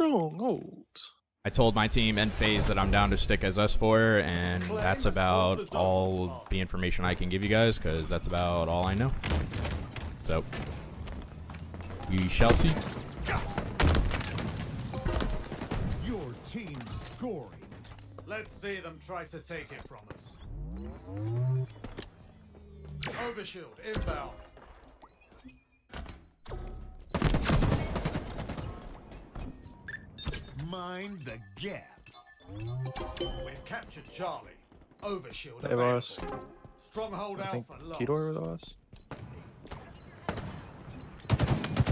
Oh, Strongholds. I told my team and FaZe that I'm down to stick as S4, and that's about all the information I can give you guys, because that's about all I know. So, we shall see. Your team scoring. Let's see them try to take it from us. Overshield inbound. Mind the gap. We've captured Charlie. Overshield They available. lost. Stronghold I think Alpha lost. Kedor with us.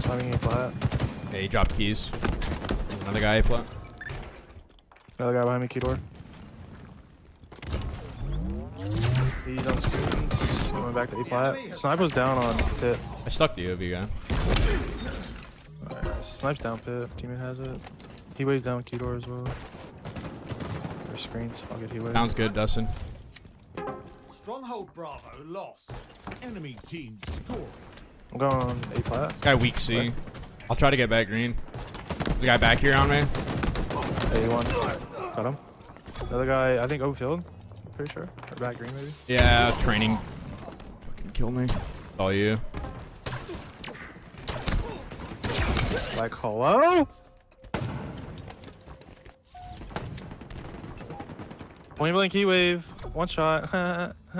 Slamming a flat. Yeah, he dropped keys. Another guy plant. Another guy behind me, Kedor. He's on screens. Going back to A plat. Sniper's down on pit. I stuck the OV guy. Alright, nice. Snipe's down pit. Teammate has it. He waves down Kedor as well. There's screens. I'll get he wave. Sounds good, Dustin. Stronghold Bravo lost. Enemy team scoring. I'm going on A plat. This guy weak C. Where? I'll try to get back green. The guy back here on me. A1. Got him. Another guy, I think Oakfield. Pretty sure. Or back green maybe. Yeah, training. Fucking kill me. It's all you. Like, hello? Point blank key wave. One shot.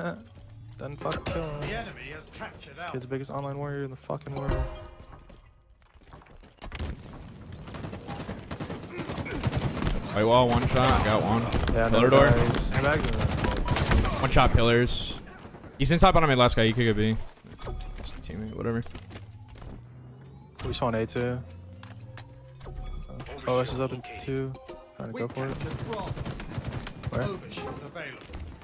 Done fucking kill him. The him. enemy has captured Alpha. Kid's the biggest online warrior in the fucking world. White wall, one shot. Got one. Yeah, Pillar another door. guy just handbags and then- One shot pillars. He's inside bottom mid last guy. You could get B. Teammate, whatever. We saw an A2. Oh, this is up in two. Trying to go We've for it. Captured Where? Overshield.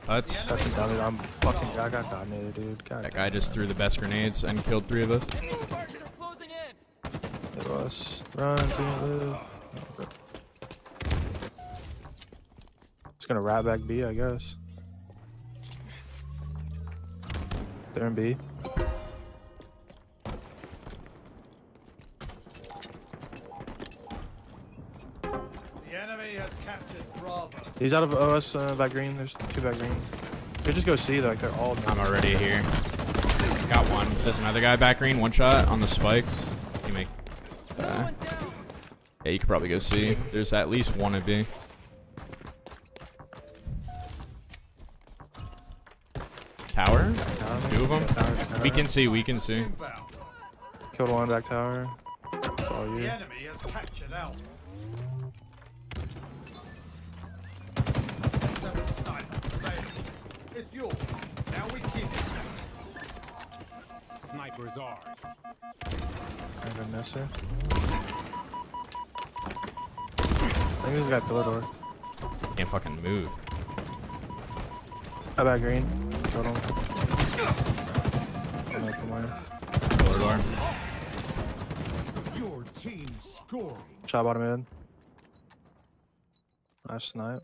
That's Fucking done it. I'm fucking. I got dude. God that guy just it. threw the best grenades and killed three of us. It was. Run, team, live. Oh. Just gonna rat back B, I guess. They're in B. He's out of OS uh, back green. There's two back green. Could just go C, like they're all. I'm already here. Got one. There's another guy back green. One shot on the spikes. You make. Uh, yeah, you could probably go see. There's at least one of B. Tower? Two of them? We can see. We can see. Inbound. Killed one back tower. That's all The enemy has captured Alpha. It's yours. Now we keep it. Sniper's ours. Kind of miss her. I think this guy pillar door. Can't fucking move. Got back green. Killed him. Don't know. Pillar door. Your team scoring. Shot bottom mid. Nice snipe.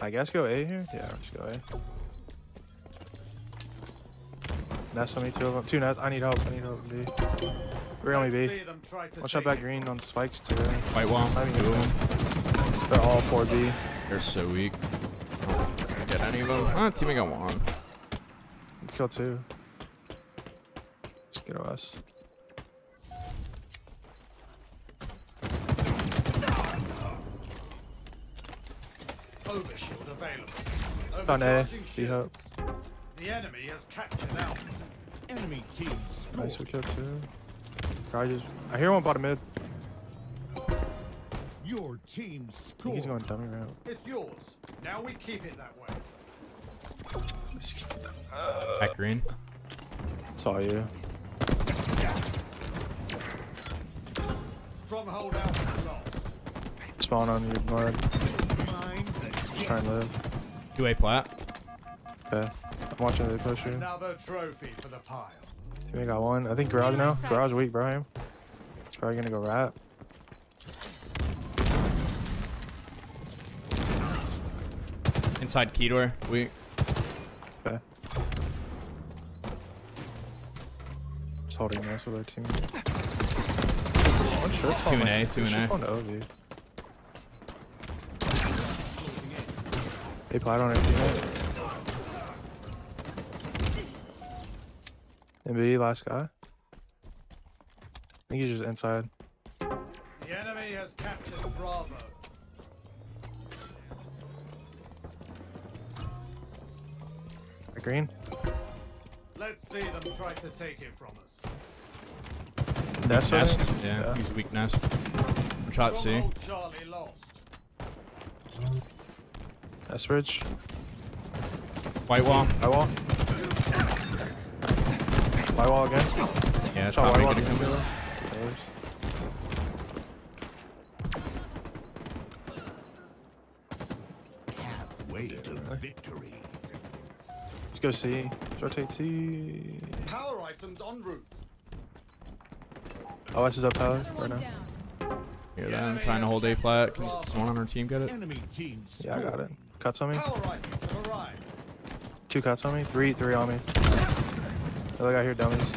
I guess go A here? Yeah, let's go A. Nest on me, two of them. Two nests. I need help. I need help. B. Three on me Let's B. see them One shot back green on spikes too. White wall. Sniping Two of against them. them. They're all 4B. They're so weak. I get any of them? Ah, teammate got one. Kill two. Let's get OS. Overshield available. On A. Overcharging B hook. The enemy has captured Alpha. Enemy team scoring. Nice, we killed two. Probably just. I hear one bottom mid. Your team I think scoring. he's going dummy route. It's yours. Now we keep it that way. Uh, Back green. It's all you. Stronghold Alpha lost. Spawn on your mud. Mind the Try and live. Two A plat. Okay. I'm watching the push you. Another trophy for the pile. Teammate got one. I think garage now. Garage weak, Brian. It's probably gonna go rat. Inside key door. Weak. Okay. Just holding this with our team. One I'm sure it's Two and A, like- two and it's just A. going to OV. They played on it, teammate. MB, last guy. I think he's just inside. The enemy has captured Bravo. At green. Let's see them try to take it from us. Nest, I Nest. think? Yeah, he's weak nest. Shot C. Stronghold Charlie lost. Nest bridge. White wall. High wall. High wall again. Yeah, Shot oh, top white me wall. getting him. Pillars. Halfway to victory. Let's go C. Rotate C. Power items en route. Oh, OS is up, Tyler, Another right one now. down. I'm trying to hold A flat. Can someone on our team get it? Enemy team Yeah, I got it. Scoring. Cuts on me. Power items have arrived. Two cuts on me. Three, three on me. The other guy here, dummies.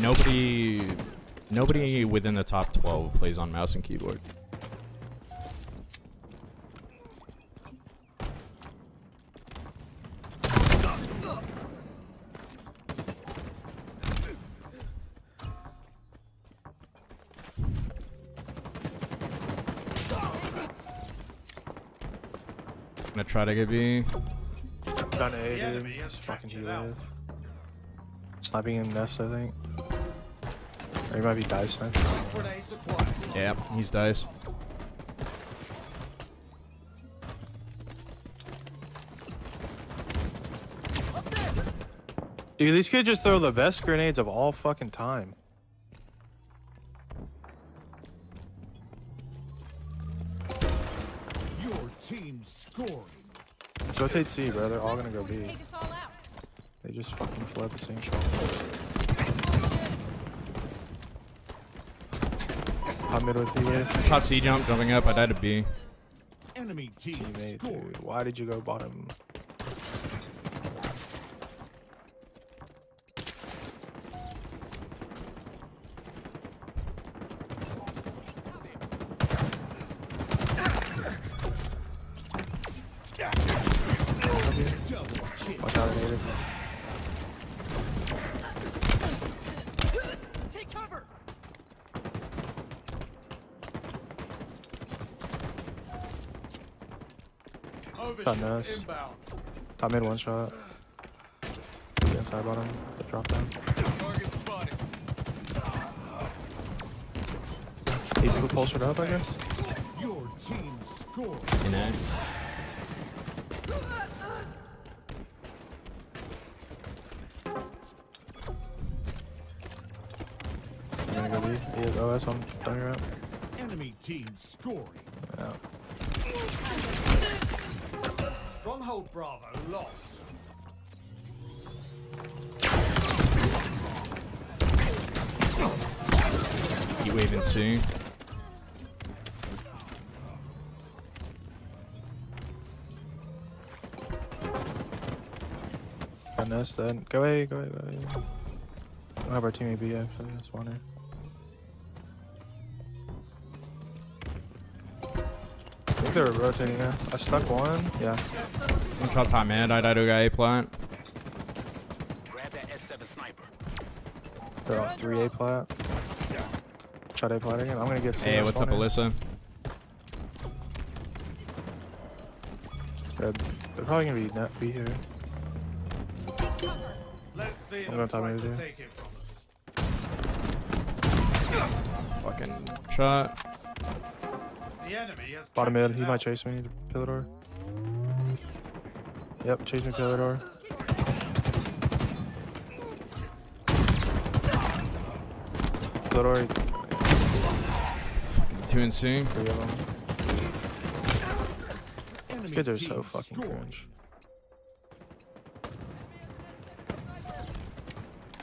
Nobody, nobody within the top 12 plays on mouse and keyboard. Gonna try to get B. Done A, The dude. enemy has It's fucking captured heat Alpha. wave. Sniping in nest, I think. Or he might be dice sniping. Grenades. Yeah, he's dice. Dude, these kids just throw the best grenades of all fucking time. Rotate C, bro. They're all gonna go B. Take us all out. They just fucking flood the same shot. Top mid with you, wave. Shot C jump, jumping up. I died to B. Enemy team Teammate, dude. Why did you go bottom? Overshield nice. inbound. Top mid one shot. The inside bottom. Drop down. Target spotted. He put pulse it up, I guess. Your team scoring. In A. I'm gonna go B. He has OS on dummy route. Enemy team scoring. Yeah. Stronghold Bravo lost. Heat wave in C. Got nest then. Go away, go away, go away. We'll have our teammate B actually. That's one here. I think they're rotating now. I stuck one. Yeah. One shot top mid. I died to a guy A plant. Grab that S7 sniper. They're on 3A plat. Shot A plat again. I'm gonna get C. Hey, what's up, here. Alyssa? Good. They're probably gonna be net B here. Let's see I'm them gonna top try to here. take it from us. Fucking shot. The enemy has Bottom mid. captured He might chase me to pillar door. Yep, chase me pillar door. Pillar door. Two in C. Three of them. These kids are so fucking scoring. cringe.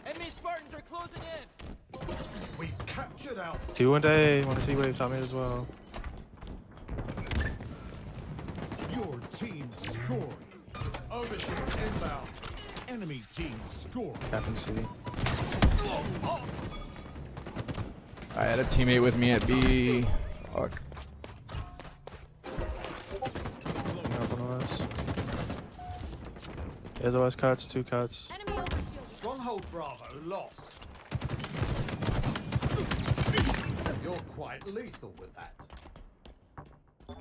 Enemy Spartans are closing in. We've captured Alpha. Two one day. Want to see wave top mid as well. Your team. Overshield inbound. Enemy team scoring. Captain City. I had a teammate with me at B. Fuck. Help one. There's OS cuts, two cuts. Enemy. Stronghold Bravo lost. You're quite lethal with that.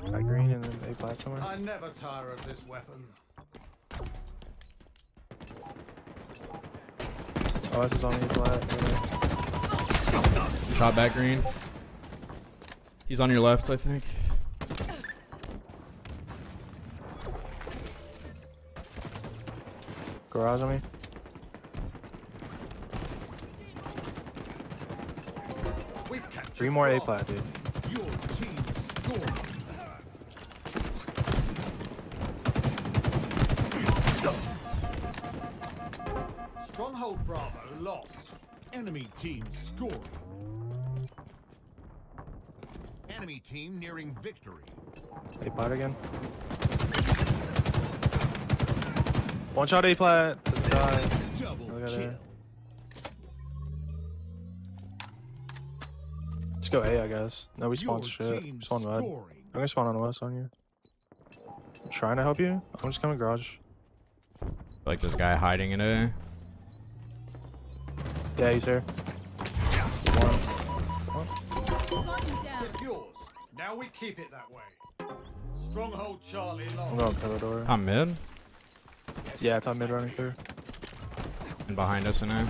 Got green and then A plat somewhere. I never tire of this weapon. Oh, OS is on A plat. yeah. Shot back green. He's on your left, I think. Garage on me. Three more A Bravo. plat, dude. Lost. Enemy team scoring. Enemy team nearing victory. A plat again. One shot A plat. Doesn't die. Double Look at kill. that. Just go A, I guess. No, we spawned Your shit. team Spawn mud. I'm scoring. gonna spawn on OS on you. I'm trying to help you. I'm just coming garage. Like this guy hiding in A. Yeah, he's here. One. Button. It's yours. Now we keep it that way. Stronghold Charlie I'm lost. going pillar door. I'm mid. Yeah, top mid running through. And behind us in A.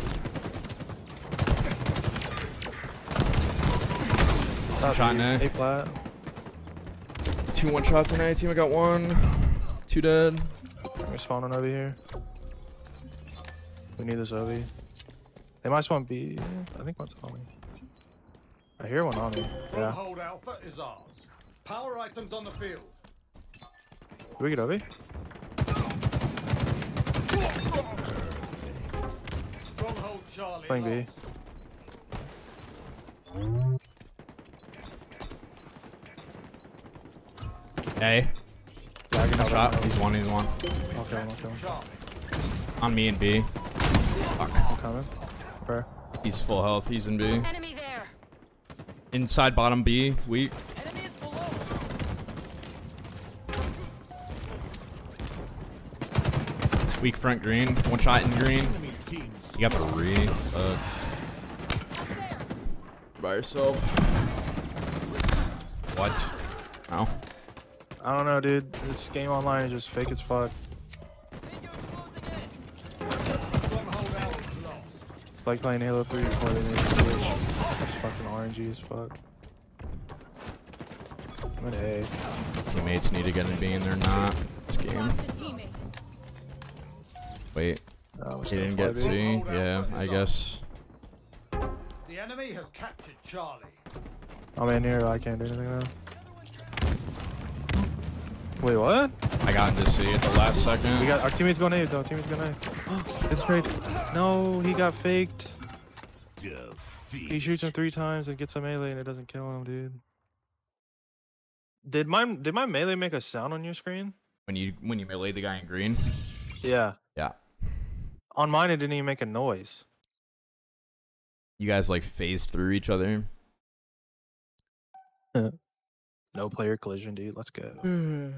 Top Shot in B, A. A plat. Two one shots in A. Team, I got one. Two dead. We're spawning over here. We need this OV. They might spawn B. I think one's on me. I hear one on me. Yeah. Stronghold Alpha is ours. Power items on the field. Did we get OV? Stronghold Charlie Playing B. lost. A. Yeah, I can help Shot. him. He's one. He's one. I'll kill him. I'll kill On me and B. I'm coming. Okay. He's full health. He's in B. Enemy there. Inside bottom B. Weak. Enemy is below. Weak front green. One shot in green. You got the re. Uh, by yourself. What? Oh. I don't know, dude. This game online is just fake as fuck. Like playing Halo 3 before they made the Switch. It's fucking RNG as fuck. I'm in A. Teammates need to get in B and they're not. This game. Lost. Wait. Uh, He didn't get B. C. Yeah, I guess. The enemy has captured Charlie. I'm in here. I can't do anything now. Wait, what? I got into C at the last second. We got our teammates going A. Though teammates going A. it's great. No, he got faked. He shoots him three times and gets a melee and it doesn't kill him, dude. Did my did my melee make a sound on your screen? when you when you melee the guy in green. Yeah. Yeah. On mine, it didn't even make a noise. You guys like phased through each other. No player collision, dude. Let's go. Mm.